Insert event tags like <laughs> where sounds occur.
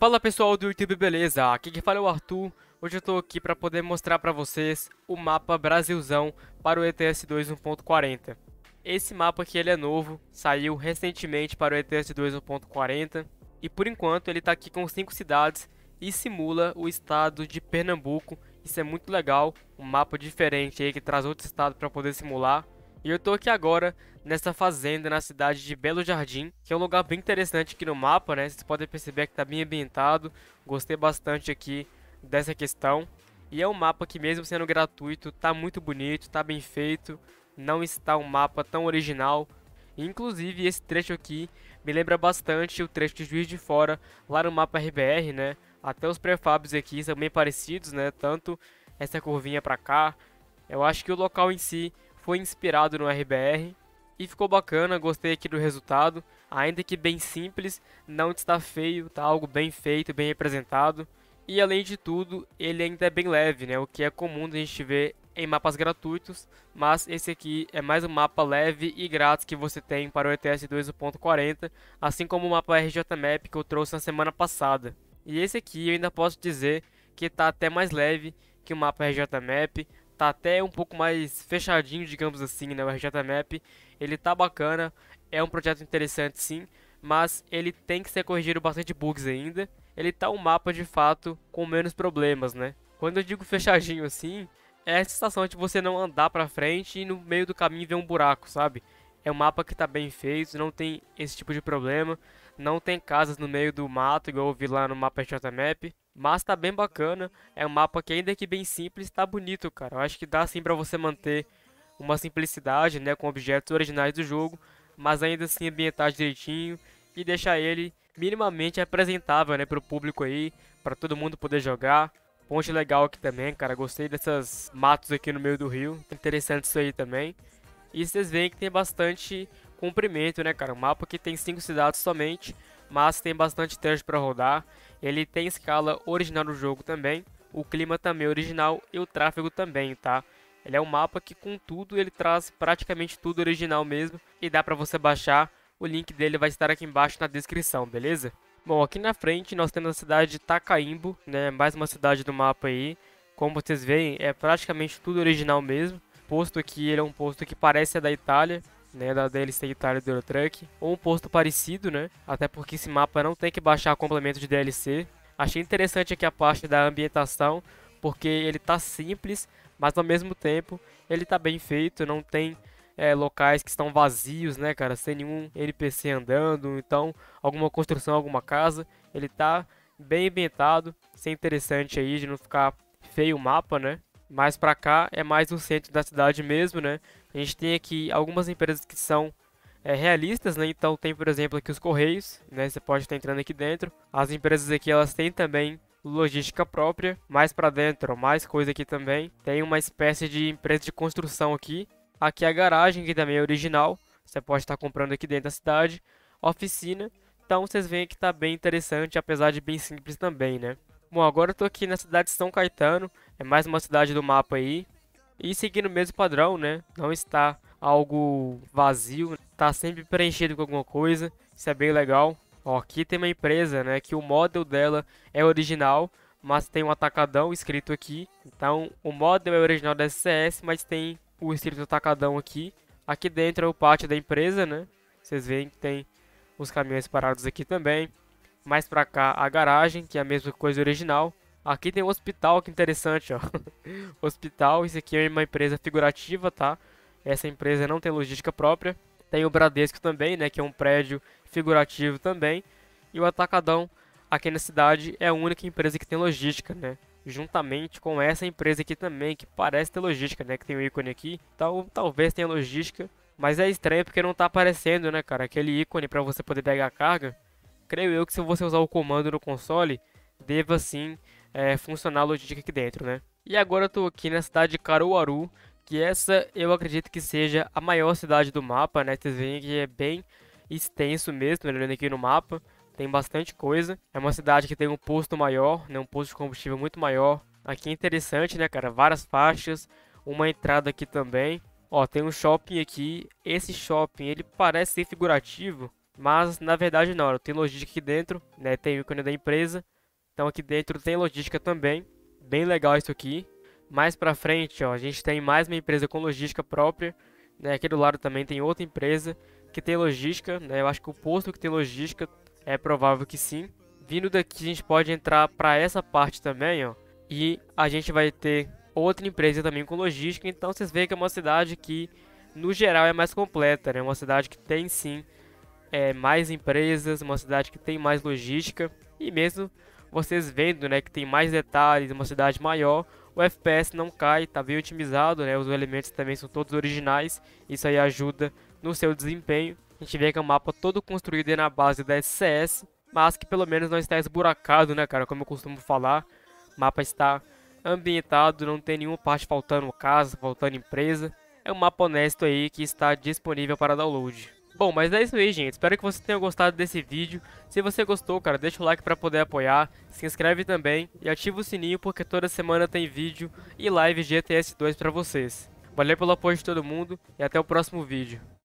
Fala pessoal do YouTube, beleza? Aqui que fala é o Arthur. Hoje eu tô aqui para poder mostrar para vocês o mapa Brasilzão para o ETS 2 1.40. Esse mapa aqui ele é novo, saiu recentemente para o ETS 2 1.40 e por enquanto ele está aqui com 5 cidades e simula o estado de Pernambuco. Isso é muito legal, um mapa diferente aí que traz outro estado para poder simular. E eu tô aqui agora nessa fazenda na cidade de Belo Jardim, que é um lugar bem interessante aqui no mapa, né? Vocês podem perceber que tá bem ambientado. Gostei bastante aqui dessa questão. E é um mapa que mesmo sendo gratuito, tá muito bonito, tá bem feito. Não está um mapa tão original. Inclusive esse trecho aqui me lembra bastante o trecho de Juiz de Fora lá no mapa RBR, né? Até os prefabs aqui são bem parecidos, né? Tanto essa curvinha para cá. Eu acho que o local em si foi inspirado no RBR e ficou bacana, gostei aqui do resultado, ainda que bem simples, não está feio, tá algo bem feito, bem representado. E além de tudo, ele ainda é bem leve, né? O que é comum a gente ver em mapas gratuitos, mas esse aqui é mais um mapa leve e grátis que você tem para o ETS 2.40, assim como o mapa RJ Map que eu trouxe na semana passada. E esse aqui eu ainda posso dizer que está até mais leve que o mapa RJ Map, tá até um pouco mais fechadinho, digamos assim, né? O RJ Map, ele tá bacana, é um projeto interessante sim, mas ele tem que ser corrigido bastante bugs ainda. Ele tá um mapa de fato com menos problemas, né? Quando eu digo fechadinho assim, é a sensação de você não andar pra frente e no meio do caminho ver um buraco, sabe? É um mapa que tá bem feito, não tem esse tipo de problema, não tem casas no meio do mato, igual eu vi lá no mapa RJ Map. Mas tá bem bacana. É um mapa que ainda que bem simples, tá bonito, cara. Eu acho que dá sim para você manter uma simplicidade, né, com objetos originais do jogo, mas ainda assim ambientar direitinho e deixar ele minimamente apresentável, né, pro público aí, para todo mundo poder jogar. Ponte legal aqui também, cara. Gostei dessas matos aqui no meio do rio. Interessante isso aí também. E vocês veem que tem bastante comprimento, né, cara? Um mapa que tem cinco cidades somente, mas tem bastante trecho para rodar. Ele tem escala original no jogo também, o clima também é original e o tráfego também, tá? Ele é um mapa que com tudo ele traz praticamente tudo original mesmo e dá para você baixar. O link dele vai estar aqui embaixo na descrição, beleza? Bom, aqui na frente nós temos a cidade de Tacaimbo, né? Mais uma cidade do mapa aí. Como vocês veem, é praticamente tudo original mesmo. O posto aqui ele é um posto que parece ser da Itália, né, da DLC Itália do Eurotruck, ou um posto parecido, né, até porque esse mapa não tem que baixar complemento de DLC. Achei interessante aqui a parte da ambientação, porque ele tá simples, mas ao mesmo tempo ele tá bem feito, não tem é, locais que estão vazios, né, cara, sem nenhum NPC andando, então alguma construção, alguma casa, ele tá bem ambientado, isso é interessante aí de não ficar feio o mapa, né. Mais pra cá é mais o centro da cidade mesmo, né? A gente tem aqui algumas empresas que são é, realistas, né? Então tem, por exemplo, aqui os Correios, né? Você pode estar entrando aqui dentro. As empresas aqui, elas têm também logística própria. Mais para dentro, mais coisa aqui também. Tem uma espécie de empresa de construção aqui. Aqui a garagem, que também é original. Você pode estar comprando aqui dentro da cidade. Oficina. Então vocês veem que está bem interessante, apesar de bem simples também, né? Bom, agora eu tô aqui na cidade de São Caetano, é mais uma cidade do mapa aí. E seguindo o mesmo padrão, né? Não está algo vazio, está sempre preenchido com alguma coisa. Isso é bem legal. Ó, aqui tem uma empresa, né, que o model dela é original, mas tem um atacadão escrito aqui. Então, o model é original da SCS, mas tem o escrito atacadão aqui. Aqui dentro é o pátio da empresa, né? Vocês veem que tem os caminhões parados aqui também. Mais pra cá a garagem, que é a mesma coisa original. Aqui tem um hospital, que interessante, ó. <laughs> hospital, isso aqui é uma empresa figurativa, tá? Essa empresa não tem logística própria. Tem o Bradesco também, né, que é um prédio figurativo também. E o Atacadão, aqui na cidade, é a única empresa que tem logística, né? Juntamente com essa empresa aqui também, que parece ter logística, né? Que tem o ícone aqui. Então, talvez tenha logística. Mas é estranho porque não tá aparecendo, né, cara? Aquele ícone para você poder pegar a carga creio eu que se você usar o comando no console, deva sim é, funcionar a logística aqui dentro, né? E agora eu tô aqui na cidade de Caruaru, que essa eu acredito que seja a maior cidade do mapa, né? Vocês veem que é bem extenso mesmo, né? olhando aqui no mapa, tem bastante coisa. É uma cidade que tem um posto maior, né? Um posto de combustível muito maior. Aqui é interessante, né, cara? Várias faixas, uma entrada aqui também. Ó, tem um shopping aqui. Esse shopping, ele parece ser figurativo, Mas na verdade não, tem logística aqui dentro, né? Tem o ícone da empresa. Então aqui dentro tem logística também. Bem legal isso aqui. Mais pra frente, ó, a gente tem mais uma empresa com logística própria. Né? Aqui do lado também tem outra empresa que tem logística. Né? Eu acho que o posto que tem logística é provável que sim. Vindo daqui a gente pode entrar para essa parte também, ó. E a gente vai ter outra empresa também com logística. Então vocês veem que é uma cidade que, no geral, é mais completa. É né? uma cidade que tem sim é, mais empresas, uma cidade que tem mais logística. E mesmo vocês vendo né, que tem mais detalhes, uma cidade maior, o FPS não cai, está bem otimizado, né, os elementos também são todos originais, isso aí ajuda no seu desempenho. A gente vê que é um mapa todo construído na base da SCS, mas que pelo menos não está esburacado, né, cara, como eu costumo falar. O mapa está ambientado, não tem nenhuma parte faltando casa, faltando empresa. É um mapa honesto aí que está disponível para download. Bom, mas é isso aí, gente. Espero que você tenha gostado desse vídeo. Se você gostou, cara, deixa o like para poder apoiar. Se inscreve também e ativa o sininho porque toda semana tem vídeo e live GTS 2 para vocês. Valeu pelo apoio de todo mundo e até o próximo vídeo.